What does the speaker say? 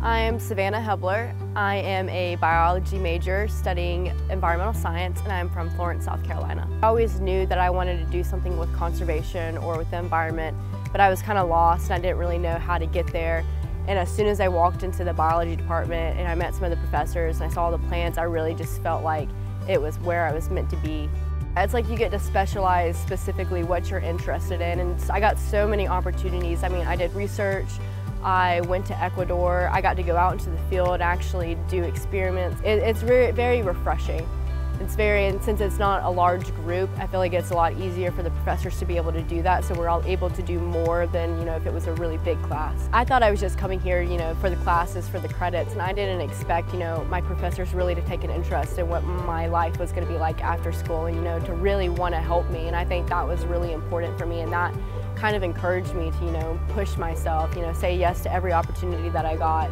I am Savanah Hebler. I am a biology major studying environmental science and I'm from Florence, South Carolina. I always knew that I wanted to do something with conservation or with the environment, but I was kind of lost and I didn't really know how to get there. And as soon as I walked into the biology department and I met some of the professors and I saw all the plants, I really just felt like it was where I was meant to be. It's like you get to specialize specifically what you're interested in and I got so many opportunities. I mean, I did research, I went to Ecuador. I got to go out into the field and actually do experiments. It, it's very, very refreshing. It's very, and since it's not a large group, I feel like it's a lot easier for the professors to be able to do that, so we're all able to do more than, you know, if it was a really big class. I thought I was just coming here, you know, for the classes, for the credits, and I didn't expect, you know, my professors really to take an interest in what my life was going to be like after school and, you know, to really want to help me, and I think that was really important for me, and that kind of encouraged me to, you know, push myself, you know, say yes to every opportunity that I got.